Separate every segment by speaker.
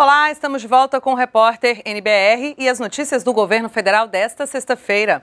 Speaker 1: Olá, estamos de volta com o repórter NBR e as notícias do governo federal desta sexta-feira.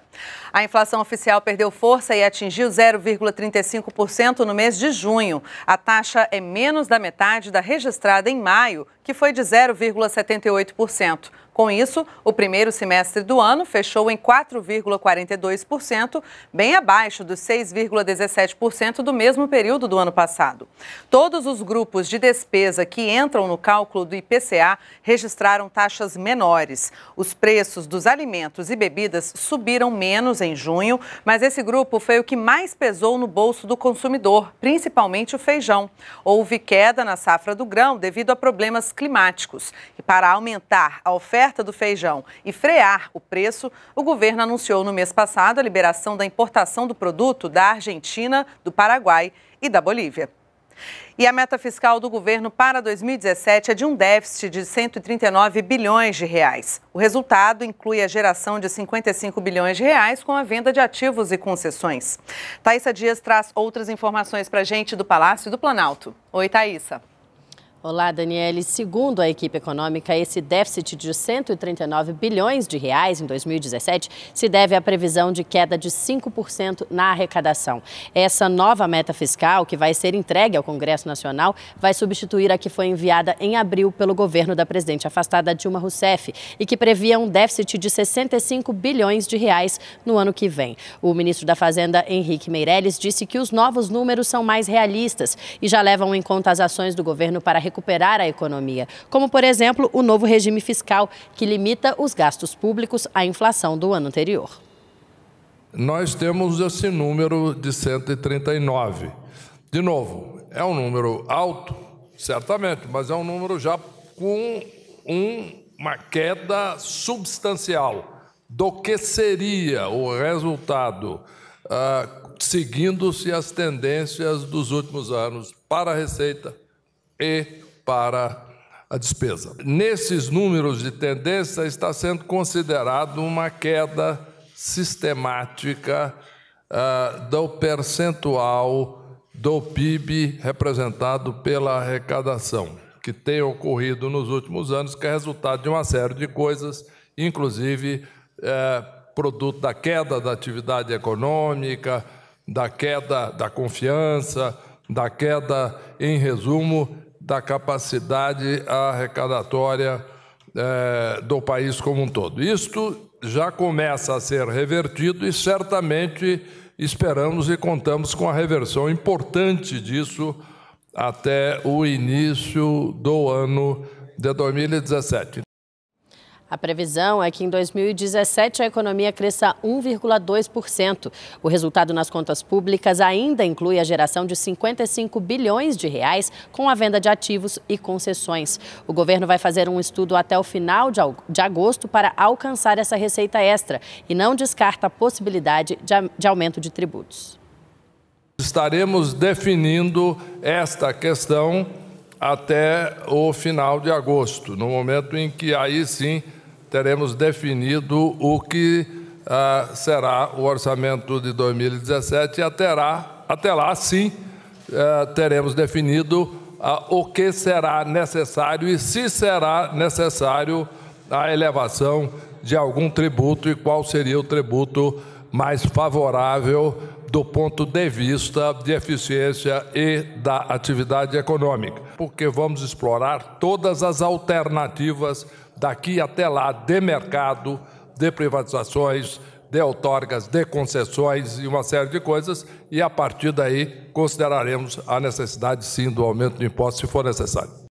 Speaker 1: A inflação oficial perdeu força e atingiu 0,35% no mês de junho. A taxa é menos da metade da registrada em maio, que foi de 0,78%. Com isso, o primeiro semestre do ano fechou em 4,42%, bem abaixo dos 6,17% do mesmo período do ano passado. Todos os grupos de despesa que entram no cálculo do IPCA registraram taxas menores. Os preços dos alimentos e bebidas subiram menos em junho, mas esse grupo foi o que mais pesou no bolso do consumidor, principalmente o feijão. Houve queda na safra do grão devido a problemas climáticos. E para aumentar a oferta, do feijão e frear o preço, o governo anunciou no mês passado a liberação da importação do produto da Argentina, do Paraguai e da Bolívia. E a meta fiscal do governo para 2017 é de um déficit de 139 bilhões de reais. O resultado inclui a geração de 55 bilhões de reais com a venda de ativos e concessões. Thaisa Dias traz outras informações para a gente do Palácio do Planalto. Oi, Thaisa.
Speaker 2: Olá, Daniele. Segundo a equipe econômica, esse déficit de 139 bilhões de reais em 2017 se deve à previsão de queda de 5% na arrecadação. Essa nova meta fiscal, que vai ser entregue ao Congresso Nacional, vai substituir a que foi enviada em abril pelo governo da presidente afastada Dilma Rousseff e que previa um déficit de 65 bilhões de reais no ano que vem. O ministro da Fazenda, Henrique Meirelles, disse que os novos números são mais realistas e já levam em conta as ações do governo para recuperar a economia, como, por exemplo, o novo regime fiscal, que limita os gastos públicos à inflação do ano anterior.
Speaker 3: Nós temos esse número de 139. De novo, é um número alto, certamente, mas é um número já com um, uma queda substancial do que seria o resultado, uh, seguindo-se as tendências dos últimos anos para a receita e para a despesa. Nesses números de tendência está sendo considerado uma queda sistemática uh, do percentual do PIB representado pela arrecadação, que tem ocorrido nos últimos anos, que é resultado de uma série de coisas, inclusive é, produto da queda da atividade econômica, da queda da confiança, da queda, em resumo, da capacidade arrecadatória é, do país como um todo. Isto já começa a ser revertido e certamente esperamos e contamos com a reversão importante disso até o início do ano de 2017.
Speaker 2: A previsão é que em 2017 a economia cresça 1,2%. O resultado nas contas públicas ainda inclui a geração de 55 bilhões de reais com a venda de ativos e concessões. O governo vai fazer um estudo até o final de agosto para alcançar essa receita extra e não descarta a possibilidade de aumento de tributos.
Speaker 3: Estaremos definindo esta questão até o final de agosto, no momento em que aí sim teremos definido o que ah, será o orçamento de 2017 e até lá, até lá sim, ah, teremos definido ah, o que será necessário e se será necessário a elevação de algum tributo e qual seria o tributo mais favorável do ponto de vista de eficiência e da atividade econômica, porque vamos explorar todas as alternativas daqui até lá de mercado, de privatizações, de outorgas, de concessões e uma série de coisas, e a partir daí consideraremos a necessidade sim do aumento do imposto se for necessário.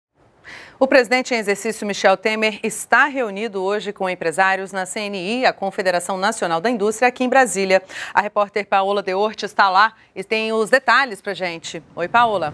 Speaker 1: O presidente em exercício Michel Temer está reunido hoje com empresários na CNI, a Confederação Nacional da Indústria, aqui em Brasília. A repórter Paola Deorte está lá e tem os detalhes para gente. Oi, Paola.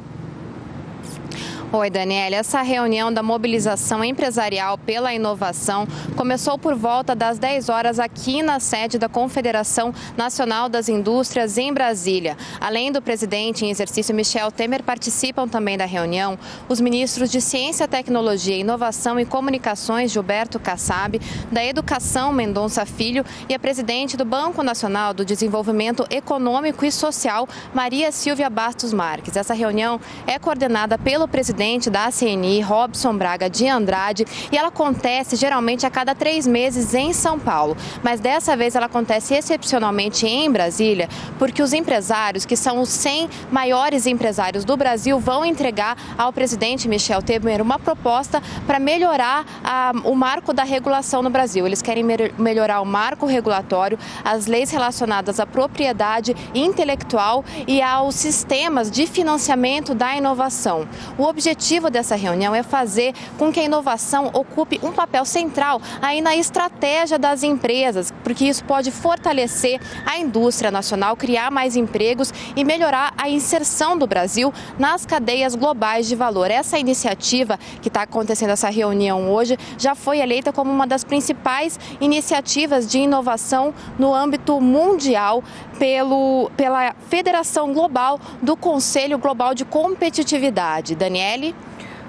Speaker 4: Oi, Daniela. Essa reunião da mobilização empresarial pela inovação começou por volta das 10 horas aqui na sede da Confederação Nacional das Indústrias em Brasília. Além do presidente em exercício Michel Temer, participam também da reunião os ministros de Ciência, Tecnologia, Inovação e Comunicações, Gilberto Kassab, da Educação, Mendonça Filho, e a presidente do Banco Nacional do Desenvolvimento Econômico e Social, Maria Silvia Bastos Marques. Essa reunião é coordenada pelo presidente presidente da CNI, Robson Braga de Andrade, e ela acontece geralmente a cada três meses em São Paulo. Mas dessa vez ela acontece excepcionalmente em Brasília, porque os empresários, que são os 100 maiores empresários do Brasil, vão entregar ao presidente Michel Temer uma proposta para melhorar a, o marco da regulação no Brasil. Eles querem me melhorar o marco regulatório, as leis relacionadas à propriedade intelectual e aos sistemas de financiamento da inovação. O objetivo objetivo dessa reunião é fazer com que a inovação ocupe um papel central aí na estratégia das empresas, porque isso pode fortalecer a indústria nacional, criar mais empregos e melhorar a inserção do Brasil nas cadeias globais de valor. Essa iniciativa que está acontecendo essa reunião hoje já foi eleita como uma das principais iniciativas de inovação no âmbito mundial pelo, pela Federação Global do Conselho Global de Competitividade. Daniele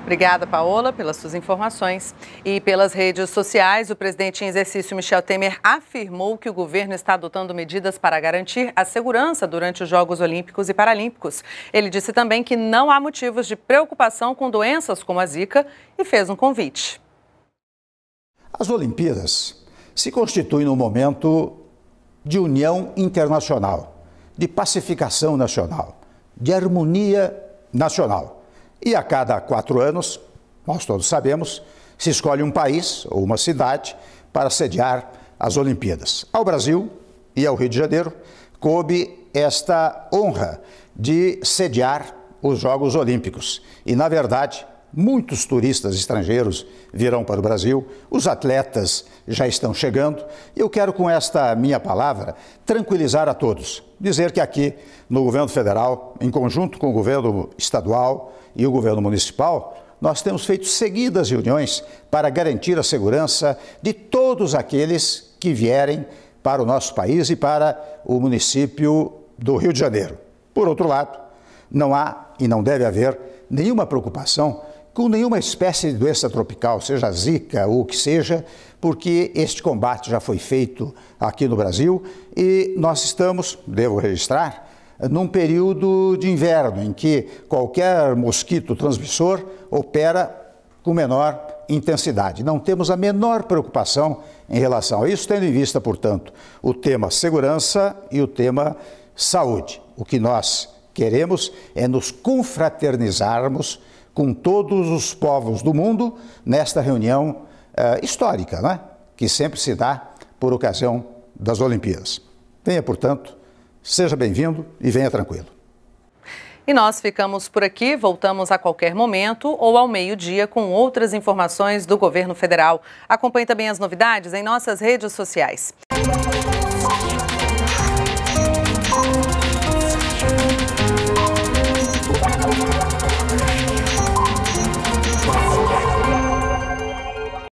Speaker 1: Obrigada, Paola, pelas suas informações. E pelas redes sociais, o presidente em exercício Michel Temer afirmou que o governo está adotando medidas para garantir a segurança durante os Jogos Olímpicos e Paralímpicos. Ele disse também que não há motivos de preocupação com doenças como a Zika e fez um convite.
Speaker 5: As Olimpíadas se constituem num momento de união internacional, de pacificação nacional, de harmonia nacional. E a cada quatro anos, nós todos sabemos, se escolhe um país ou uma cidade para sediar as Olimpíadas. Ao Brasil e ao Rio de Janeiro coube esta honra de sediar os Jogos Olímpicos. E, na verdade, muitos turistas estrangeiros virão para o Brasil, os atletas já estão chegando. Eu quero, com esta minha palavra, tranquilizar a todos. Dizer que aqui no governo federal, em conjunto com o governo estadual, e o governo municipal, nós temos feito seguidas reuniões para garantir a segurança de todos aqueles que vierem para o nosso país e para o município do Rio de Janeiro. Por outro lado, não há e não deve haver nenhuma preocupação com nenhuma espécie de doença tropical, seja zika ou o que seja, porque este combate já foi feito aqui no Brasil e nós estamos, devo registrar, num período de inverno, em que qualquer mosquito transmissor opera com menor intensidade. Não temos a menor preocupação em relação a isso, tendo em vista, portanto, o tema segurança e o tema saúde. O que nós queremos é nos confraternizarmos com todos os povos do mundo nesta reunião uh, histórica, né? que sempre se dá por ocasião das Olimpíadas. Venha, portanto, Seja bem-vindo e venha tranquilo.
Speaker 1: E nós ficamos por aqui, voltamos a qualquer momento ou ao meio-dia com outras informações do governo federal. Acompanhe também as novidades em nossas redes sociais.